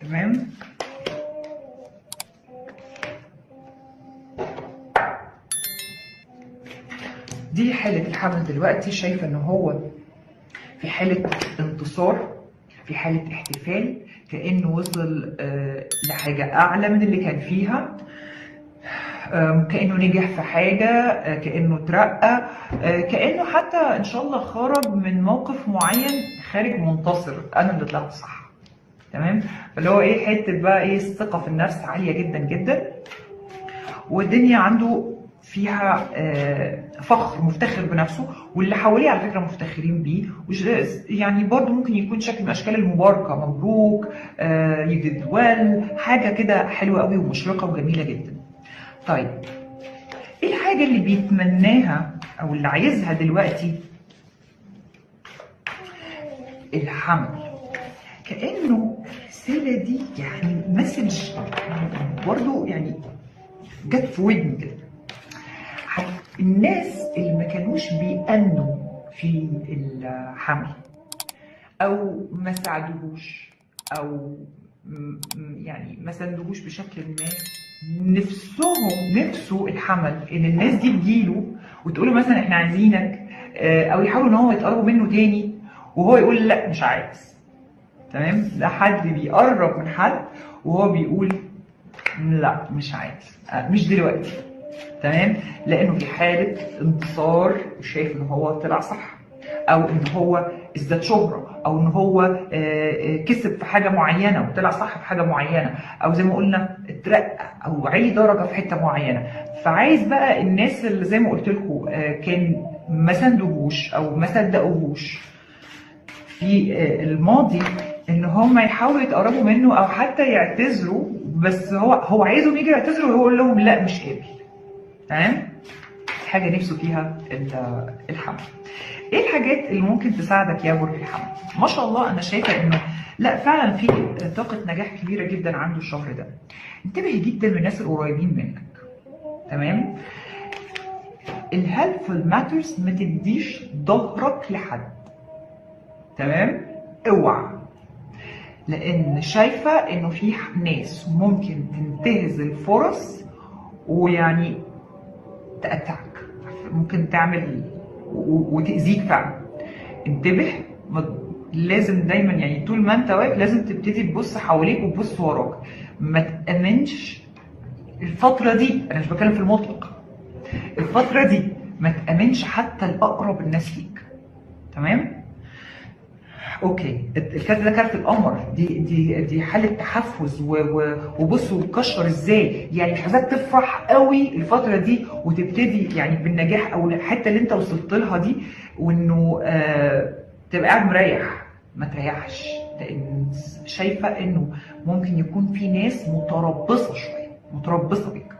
تمام؟ دي حالة الحمل دلوقتي شايفة إن هو في حالة انتصار في حالة احتفال كأنه وصل آه، لحاجة أعلى من اللي كان فيها كأنه نجح في حاجة آه، كأنه اترقى آه، كأنه حتى إن شاء الله خرج من موقف معين خارج منتصر. أنا اللي طلعت صح. تمام فاللي هو إيه حتة بقى إيه الثقة في النفس عالية جدا جدا والدنيا عنده فيها آه، فخر مفتخر بنفسه واللي حواليه على فكرة مفتخرين بيه يعني برضه ممكن يكون شكل من أشكال المباركة مبروك يو ديد ويل حاجة كده حلوة قوي ومشرقة وجميلة جدا. طيب إيه الحاجة اللي بيتمناها أو اللي عايزها دلوقتي؟ الحمل كأنه الرساله دي يعني مسج. برضه يعني جت في ودني كده. الناس اللي ما كانوش بيأمنوا في الحمل أو ما ساعدوهوش أو يعني ما ساندوهوش بشكل ما نفسهم نفسه الحمل إن الناس دي تجيله وتقول مثلا إحنا عايزينك آه، أو يحاولوا إن هو يتقربوا منه تاني وهو يقول لأ مش عايز. تمام؟ ده حد بيقرب من حد وهو بيقول لا مش عايز. آه، مش دلوقتي. تمام؟ لأنه في حالة انتصار وشايف إن هو طلع صح أو إن هو ازداد شهرة أو إن هو آه، آه، كسب في حاجة معينة وطلع صح في حاجة معينة أو زي ما قلنا اترقى أو علي درجة في حتة معينة. فعايز بقى الناس اللي زي ما قلت لكم كان ما سندوهوش أو ما صدقوهوش في الماضي إن هم يحاولوا يتقربوا منه أو حتى يعتذروا بس هو هو عايزهم يجوا يعتذروا ويقول لهم لا مش قابل. تمام؟ حاجة نفسه فيها ال- الحمل. إيه الحاجات اللي ممكن تساعدك يا برج الحمل؟ ما شاء الله أنا شايفة إنه لا فعلا في طاقة نجاح كبيرة جدا عنده الشهر ده. انتبه جدا من الناس القريبين منك. تمام؟ الهيلفul ماترز ما تديش ظهرك لحد. تمام؟ اوعى. لأن شايفة إنه في ناس ممكن تنتهز الفرص ويعني تقطعك ممكن تعمل و- وتأذيك فعلا. انتبه لازم دايما يعني طول ما انت واقف لازم تبتدي تبص حواليك وتبص وراك. ما تأمنش الفترة دي. أنا مش بتكلم في المطلق. الفترة دي ما تأمنش حتى الأقرب الناس ليك. تمام؟ OK. الكارت ده كارت القمر. دي دي دي حالة تحفز وبصوا مكشر إزاي؟ يعني عايزاك تفرح قوي الفترة دي وتبتدي يعني بالنجاح أو الحتة اللي أنت وصلت لها دي وإنه آه تبقى قاعد مريح. ما تريحش. لأن شايفة إنه ممكن يكون في ناس متربصة شوية متربصة بيك.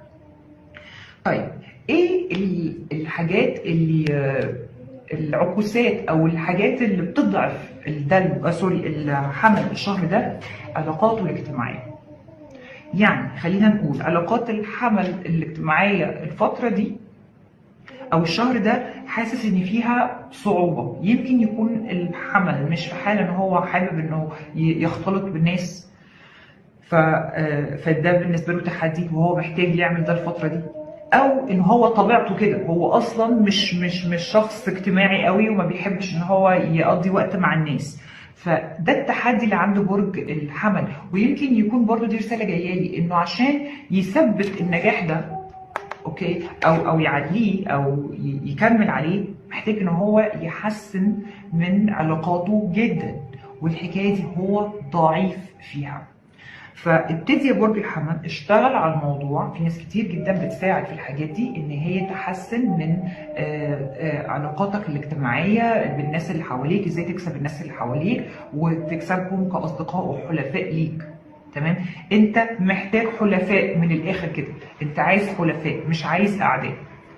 طيب إيه ال- الحاجات اللي آه، العكوسات أو الحاجات اللي بتضعف الدلو آه سوري الحمل الشهر ده علاقاته الاجتماعية. يعني خلينا نقول علاقات الحمل الاجتماعية الفترة دي أو الشهر ده حاسس إن فيها صعوبة. يمكن يكون الحمل مش في حال إن هو حابب إنه يختلط بالناس. آه، فده بالنسبة له تحدي وهو محتاج يعمل ده الفترة دي. أو إن هو طبيعته كده. هو أصلا مش مش مش شخص اجتماعي قوي وما بيحبش إن هو يقضي وقت مع الناس. فده التحدي اللي عند برج الحمل. ويمكن يكون برضو دي رسالة جاية لي إنه عشان يثبت النجاح ده أوكي أو أو يعليه أو يكمل عليه محتاج إن هو يحسن من علاقاته جدا. والحكاية دي هو ضعيف فيها. فابتدي يا برج الحمل اشتغل على الموضوع. في ناس كتير جدا بتساعد في الحاجات دي إن هي تحسن من آه، آه، علاقاتك الاجتماعية بالناس اللي حواليك إزاي تكسب الناس اللي حواليك وتكسبهم كأصدقاء وحلفاء ليك. تمام؟ أنت محتاج حلفاء من الآخر كده. أنت عايز حلفاء مش عايز أعداء.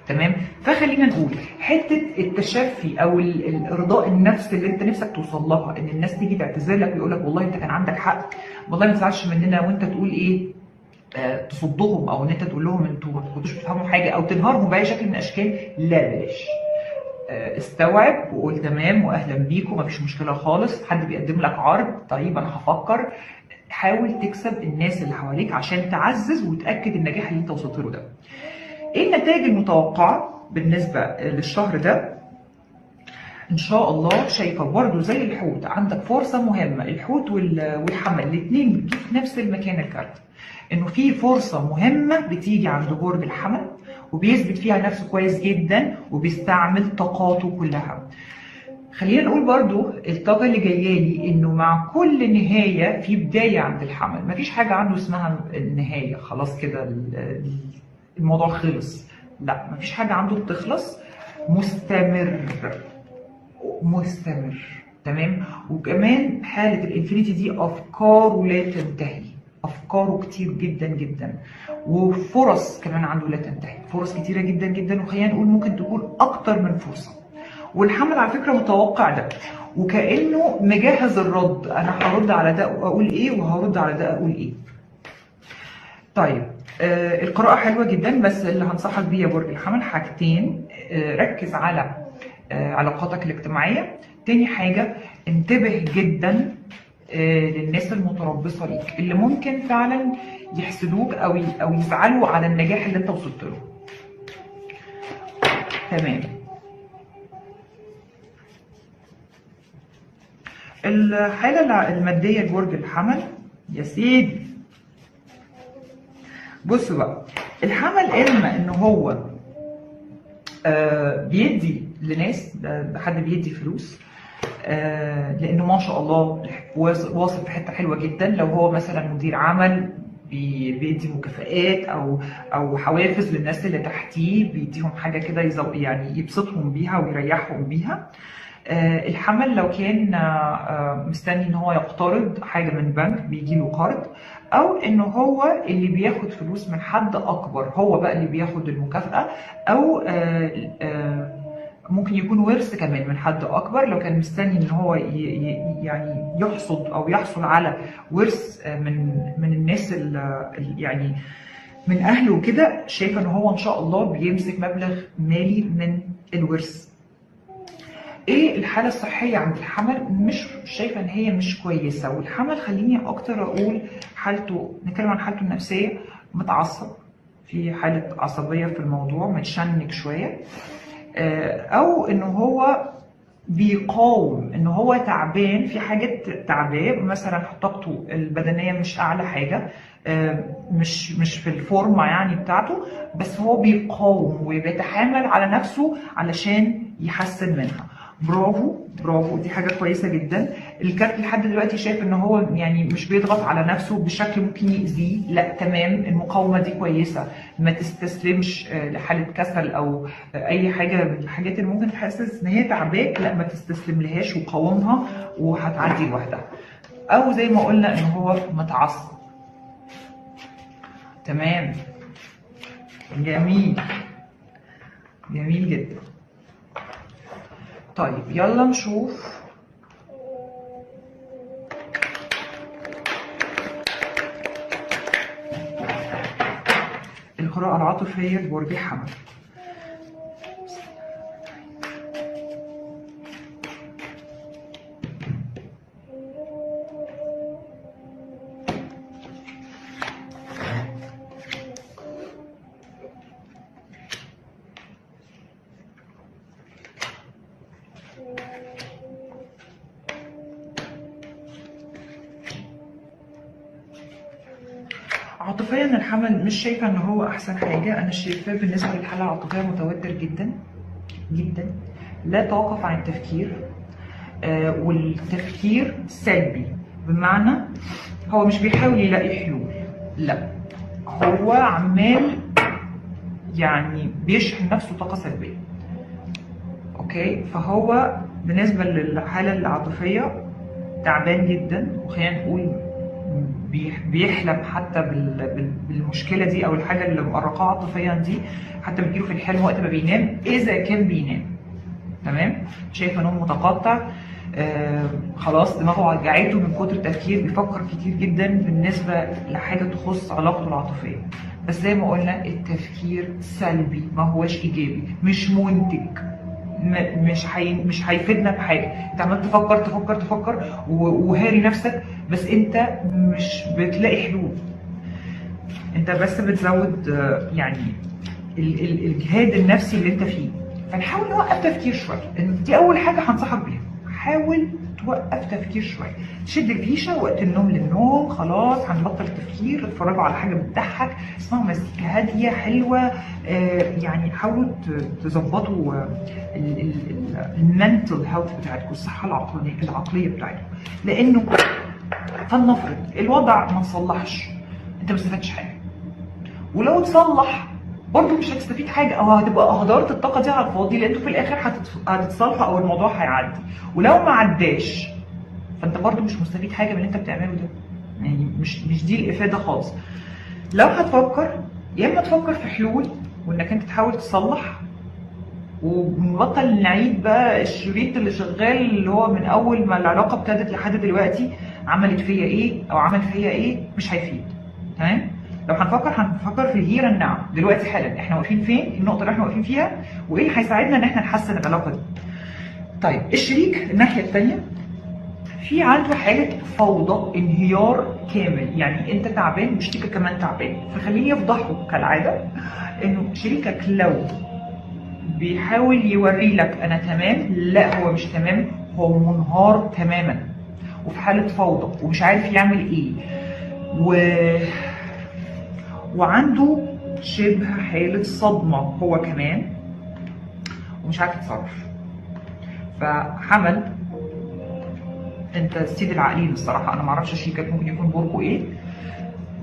تمام؟ فخلينا نقول حتة التشفي أو ال- الارضاء النفس اللي أنت نفسك توصل لها إن الناس تيجي تعتذر لك ويقول لك والله أنت كان عندك حق. والله ما تزعلش مننا وأنت تقول إيه؟ آه، تصدهم أو إن أنت تقول لهم أنتوا ما كنتوش بتفهموا حاجة أو تنهارهم بأي شكل من الأشكال لا بلاش. آه، استوعب وقول تمام واهلا بيكم مفيش مشكلة خالص. حد بيقدم لك عرض طيب أنا هفكر. حاول تكسب الناس اللي حواليك عشان تعزز وتأكد النجاح اللي أنت وصلت له ده. إيه النتائج المتوقعة بالنسبة للشهر ده؟ إن شاء الله شايفة برضه زي الحوت. عندك فرصة مهمة. الحوت والحمل. الاثنين بتجي في نفس المكان الكارت. إنه في فرصة مهمة بتيجي عند برج الحمل وبيثبت فيها نفسه كويس جدا وبيستعمل طاقاته كلها. خلينا نقول برضو الطاقة اللي جاية لي إنه مع كل نهاية في بداية عند الحمل. مفيش حاجة عنده اسمها النهاية خلاص كده الموضوع خلص. لا مفيش حاجة عنده بتخلص مستمر. مستمر. تمام؟ وكمان حالة الإنفينيتي دي أفكاره لا تنتهي. أفكاره كتير جدا جدا. وفرص كمان عنده لا تنتهي. فرص كتيرة جدا جدا. وخلينا نقول ممكن تكون أكتر من فرصة. والحمل على فكرة متوقع ده. وكأنه مجهز الرد. أنا هرد على ده وأقول إيه وهرد على ده أقول إيه. طيب. القراءة حلوة جدا بس اللي هنصحك بيه يا برج الحمل حاجتين. آه ركز على آه علاقاتك الاجتماعية. تاني حاجة انتبه جدا آه للناس المتربصة ليك اللي ممكن فعلا يحسدوك أو أو يزعلوا على النجاح اللي انت وصلت له. تمام. الحالة المادية لبرج الحمل يا سيدي بصوا بقى الحمل إما إن هو آه بيدي لناس حد بيدي فلوس آه لأنه ما شاء الله واصل في حتة حلوة جدا. لو هو مثلا مدير عمل بيدي مكافآت أو أو حوافز للناس اللي تحتيه بيديهم حاجة كده يعني يبسطهم بيها ويريحهم بيها. آه الحمل لو كان مستني إن هو يقترض حاجة من بنك بيجي له قرض. أو إن هو اللي بياخد فلوس من حد أكبر هو بقى اللي بياخد المكافأة أو آه ممكن يكون ورث كمان من حد أكبر لو كان مستني إن هو يعني يحصد أو يحصل على ورث من من الناس اللي يعني من أهله وكده شايفة إن هو إن شاء الله بيمسك مبلغ مالي من الورث. إيه الحالة الصحية عند الحمل؟ مش شايفة إن هي مش كويسة. والحمل خليني أكتر أقول حالته نتكلم عن حالته النفسية متعصب في حالة عصبية في الموضوع متشنج شوية. أو إن هو بيقاوم إن هو تعبان في حاجات تعباه. مثلا طاقته البدنية مش أعلى حاجة مش مش في الفورمة يعني بتاعته بس هو بيقاوم وبيتحامل على نفسه علشان يحسن منها. برافو برافو. دي حاجة كويسة جدا. الكارت لحد دلوقتي شايف إن هو يعني مش بيضغط على نفسه بشكل ممكن يأذيه. لا تمام. المقاومة دي كويسة. ما تستسلمش لحالة كسل أو أي حاجة من الحاجات اللي ممكن تحسس إن هي تعباك. لا ما تستسلم لهاش وقاومها وهتعدي لوحدها. أو زي ما قلنا إن هو متعصب. تمام. جميل. جميل جدا. طيب يلا نشوف. القراءة العاطفية لبرج الحمل عاطفيا الحمل مش شايفة إن هو أحسن حاجة. أنا شايفاه بالنسبة للحالة العاطفية متوتر جدا جدا. لا توقف عن التفكير آه والتفكير سلبي. بمعنى هو مش بيحاول يلاقي حلول. لا هو عمال يعني بيشحن نفسه طاقة سلبية. أوكي؟ فهو بالنسبة للحالة العاطفية تعبان جدا. وخلينا نقول بيحلم حتى بالمشكلة دي أو الحاجة اللي مقرقاه عاطفيا دي حتى بتجيله في الحلم وقت ما بينام إذا كان بينام. تمام؟ شايفه نوم متقطع آه خلاص دماغه وجعته من كتر التفكير بيفكر كتير جدا بالنسبة لحاجة تخص علاقته العاطفيه بس زي ما قلنا التفكير سلبي ما هوش إيجابي مش منتج مش حي... مش هيفيدنا بحاجة. أنت عمال تفكر تفكر تفكر وهاري نفسك بس انت مش بتلاقي حلول. انت بس بتزود آه، يعني ال- ال- الجهاد النفسي اللي انت فيه. فنحاول نوقف تفكير شوية. دي أول حاجة هنصحك بيها. حاول توقف تفكير شوية. تشد الفيشه وقت النوم للنوم خلاص هنبطل التفكير. اتفرجوا على حاجة بتضحك. اسمعوا مزيكا هادية حلوة. آه، يعني حاولوا تظبطوا المنتل هيلث بتاعتكم الصحة العقليه العقلية بتاعتكم. لأنه فلنفرض الوضع ما تصلحش. انت ما استفدتش حاجة. ولو اتصلح برضه مش هتستفيد حاجة. أو هتبقى أهدرت الطاقة دي على الفاضي لأن في الآخر هتت- هتتصالحوا أو الموضوع هيعدي. ولو ما عداش فأنت برضه مش مستفيد حاجة من اللي أنت بتعمله ده. يعني مش مش دي الإفادة خالص. لو هتفكر يا إما تفكر في حلول وإنك أنت تحاول تصلح ونبطل نعيد بقى الشريط اللي شغال اللي هو من أول ما العلاقة ابتدت لحد دلوقتي عملت فيا إيه أو عمل فيا إيه مش هيفيد. تمام؟ لو هنفكر هنفكر في ال here and now دلوقتي حالا. إحنا واقفين فين؟ النقطة اللي إحنا واقفين فيها. وإيه اللي هيساعدنا إن إحنا نحسن العلاقة دي؟ طيب الشريك الناحية الثانية في عنده حاله فوضى انهيار كامل. يعني أنت تعبان وشريكك كمان تعبان. فخليه يفضحه كالعادة إنه شريكك لو بيحاول يوري لك أنا تمام لا هو مش تمام هو منهار تماما. وفي حالة فوضى ومش عارف يعمل إيه. و... وعنده شبه حالة صدمة هو كمان ومش عارف يتصرف. فحمل أنت سيد العاقلين الصراحة أنا أعرفش شريكك ممكن يكون برجه إيه.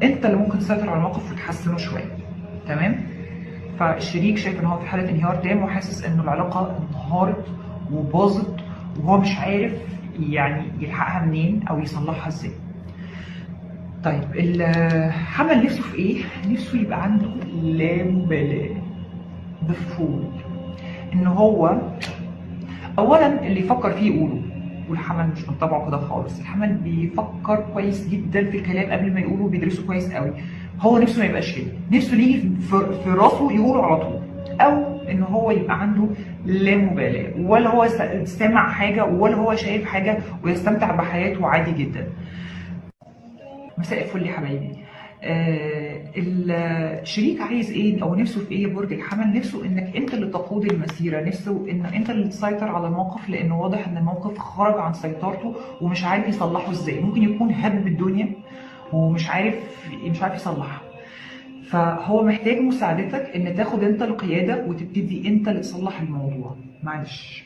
أنت اللي ممكن تسيطر على الموقف وتحسنه شوية تمام؟ فالشريك شايف إن هو في حالة انهيار تام وحاسس ان العلاقة انهارت وباظت وهو مش عارف يعني يلحقها منين أو يصلحها إزاي. طيب الحمل نفسه في إيه؟ نفسه يبقى عنده لا مبالاه بفول إن هو اولا اللي يفكر فيه يقوله والحمل مش من طبعه كده خالص. الحمل بيفكر كويس جدا في الكلام قبل ما يقوله بيدرسه كويس قوي. هو نفسه ما يبقاش كده. نفسه ليه في راسه يقوله على طول. أو إن هو يبقى عنده لا مبالاة ولا هو سامع حاجة ولا هو شايف حاجة ويستمتع بحياته عادي جدا. مساء الفل يا حبايبي. آه الشريك عايز إيه أو نفسه في إيه برج الحمل؟ نفسه إنك أنت اللي تقود المسيرة نفسه إن أنت اللي تسيطر على الموقف لأنه واضح إن الموقف خرج عن سيطرته ومش عارف يصلحه إزاي. ممكن يكون هب الدنيا ومش عارف مش عارف يصلحها. فهو محتاج مساعدتك إن تاخد أنت القيادة وتبتدي أنت اللي تصلح الموضوع. معلش.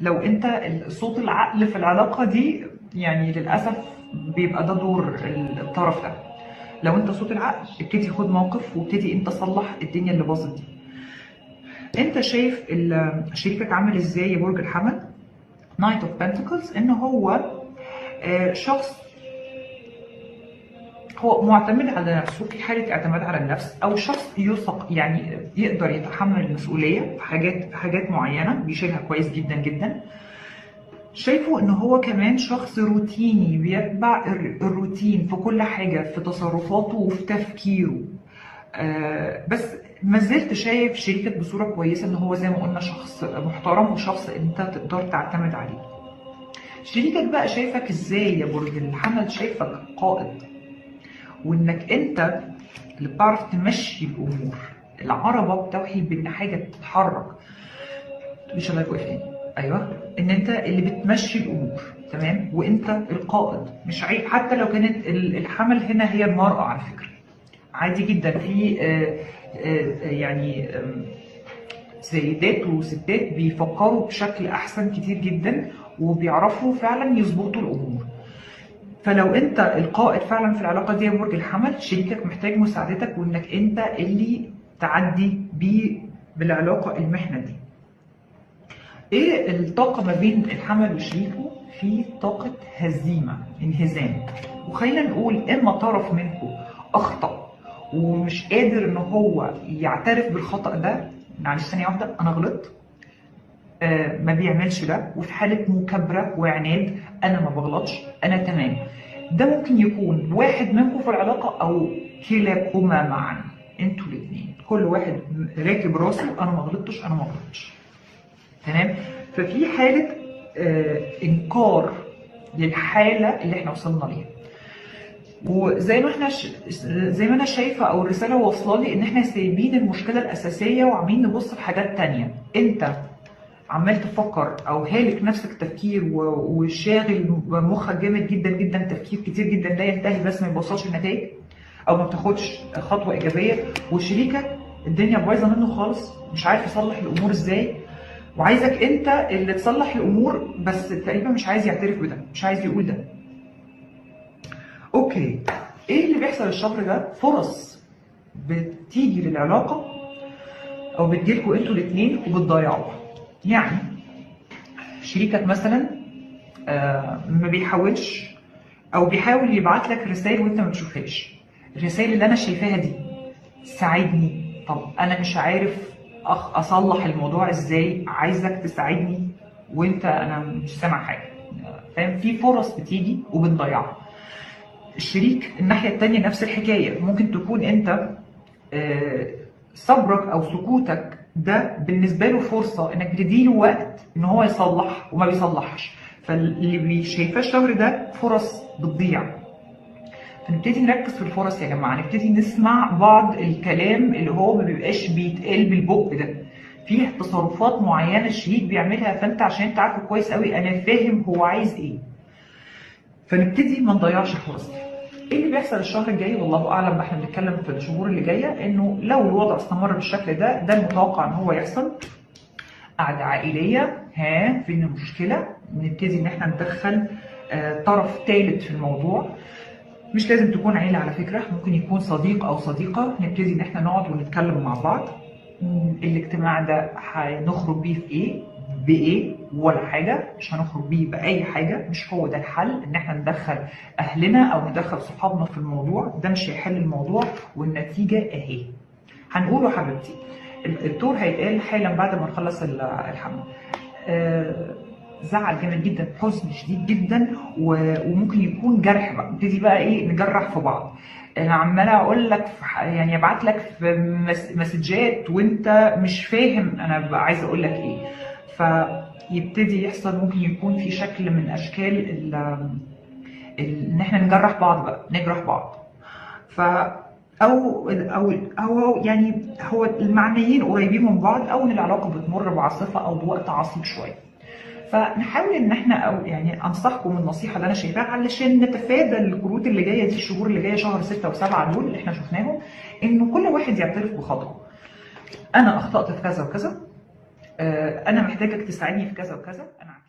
لو أنت صوت العقل في العلاقة دي يعني للأسف بيبقى ده دور الطرف ده. لو أنت صوت العقل ابتدي خد موقف وابتدي أنت صلح الدنيا اللي باظت دي. أنت شايف شريكك عامل إزاي يا برج الحمل؟ Knight of Pentacles إن هو آه، شخص هو معتمد على نفسه في حالة اعتماد على النفس أو شخص يثق يعني يقدر يتحمل المسؤولية في حاجات حاجات معينة بيشيلها كويس جدا جدا. شايفه إن هو كمان شخص روتيني بيتبع الر- الروتين في كل حاجة في تصرفاته وفي تفكيره. آه بس ما زلت شايف شريكك بصورة كويسة إن هو زي ما قلنا شخص محترم وشخص أنت تقدر تعتمد عليه. شريكك بقى شايفك إزاي يا برج الحمل شايفك قائد. وإنك أنت اللي بتعرف تمشي الأمور. العربه بتوحي بأن حاجة بتتحرك مش الله واقف تاني. أيوه. إن أنت اللي بتمشي الأمور. تمام؟ وأنت القائد. مش عيب حتى لو كانت ال- الحمل هنا هي المرأة على فكرة. عادي جدا. في آه، آه، يعني آم، سيدات وستات بيفكروا بشكل أحسن كتير جدا وبيعرفوا فعلا يظبطوا الأمور. فلو انت القائد فعلا في العلاقة دي برج الحمل شريكك محتاج مساعدتك وإنك انت اللي تعدي بيه بالعلاقة المحنة دي. إيه الطاقة ما بين الحمل وشريكه؟ في طاقة هزيمة انهزام. وخلينا نقول إما طرف منكم أخطأ ومش قادر إن هو يعترف بالخطأ ده معلش ثانية واحدة أنا غلطت؟ ما بيعملش ده وفي حالة مكابرة وعناد أنا ما بغلطش أنا تمام. ده ممكن يكون واحد منكم في العلاقة أو كلاكما معا أنتوا الاثنين كل واحد راكب راسه أنا ما غلطتش أنا ما غلطتش. تمام؟ ففي حالة آه إنكار للحالة اللي إحنا وصلنا ليها. وزي ما إحنا ش... زي ما أنا شايفة أو الرسالة واصلة لي إن إحنا سايبين المشكلة الأساسية وعمالين نبص في حاجات تانية. أنت عمال تفكر أو هالك نفسك تفكير. وشاغل مخك جامد جدا جدا تفكير كتير جدا لا ينتهي بس ما يوصلش لنتائج أو ما بتاخدش خطوة إيجابية. وشريكك الدنيا بايظة منه خالص مش عارف يصلح الأمور إزاي. وعايزك أنت اللي تصلح الأمور بس تقريبا مش عايز يعترف بده مش عايز يقول ده. أوكي إيه اللي بيحصل الشهر ده؟ فرص بتيجي للعلاقة أو بتجيلكوا أنتوا الاثنين وبتضيعوها. يعني شريكك مثلا آه ما بيحاولش أو بيحاول يبعت لك رسائل وأنت ما بتشوفهاش. الرسائل اللي أنا شايفاها دي ساعدني طب أنا مش عارف أصلح الموضوع إزاي؟ عايزك تساعدني وأنت أنا مش سامع حاجة. فاهم؟ في فرص بتيجي وبنضيعها الشريك الناحية التانية نفس الحكاية. ممكن تكون أنت آه، صبرك أو سكوتك ده بالنسبة له فرصة إنك بتديله وقت إن هو يصلح وما بيصلحش. فاللي شايفاه الشهر ده فرص بتضيع. فنبتدي نركز في الفرص يا جماعة. نبتدي نسمع بعض الكلام اللي هو ما بيبقاش بيتقال بالبق ده. فيه تصرفات معينة الشريك بيعملها فأنت عشان أنت عارفه كويس قوي أنا فاهم هو عايز إيه. فنبتدي ما نضيعش الفرص دي. إيه اللي بيحصل الشهر الجاي؟ والله أعلم إحنا بنتكلم في الشهور اللي جاية إنه لو الوضع استمر بالشكل ده ده المتوقع إن هو يحصل. قعده عائلية ها فين المشكلة؟ نبتدي إن إحنا ندخل آه، طرف ثالث في الموضوع. مش لازم تكون عيلة على فكرة ممكن يكون صديق أو صديقة. نبتدي إن إحنا نقعد ونتكلم مع بعض. الاجتماع ده هنخرج بيه في إيه؟ بإيه؟ ولا حاجة مش هنخرج بيه بأي حاجة مش هو ده الحل إن إحنا ندخل أهلنا أو ندخل صحابنا في الموضوع. ده مش هيحل الموضوع والنتيجة أهي. هنقوله حبيبتي الدور هيتقال حالا بعد ما نخلص ال- الحمل. آه، زعل جامد جدا حزن شديد جدا وممكن يكون جرح بقى. نبتدي بقى إيه؟ نجرح في بعض. أنا عماله أقول لك يعني أبعت لك في مس- مسجات وأنت مش فاهم أنا بقى عايزه أقول لك إيه. فيبتدي يحصل ممكن يكون في شكل من أشكال ال- ال- إن إحنا نجرح بعض بقى نجرح بعض ف أو أو أو يعني هو المعنيين قريبين من بعض أو إن العلاقة بتمر بعاصفة أو بوقت عصيب شوية فنحاول إن إحنا أو يعني أنصحكم النصيحة اللي أنا شايفاها علشان نتفادى الكروت اللي جاية دي الشهور اللي جاية شهر 6 و7 دول اللي إحنا شفناهم انه كل واحد يعترف بخطأه. أنا أخطأت في كذا وكذا أنا محتاجك تساعدني في كذا وكذا. أنا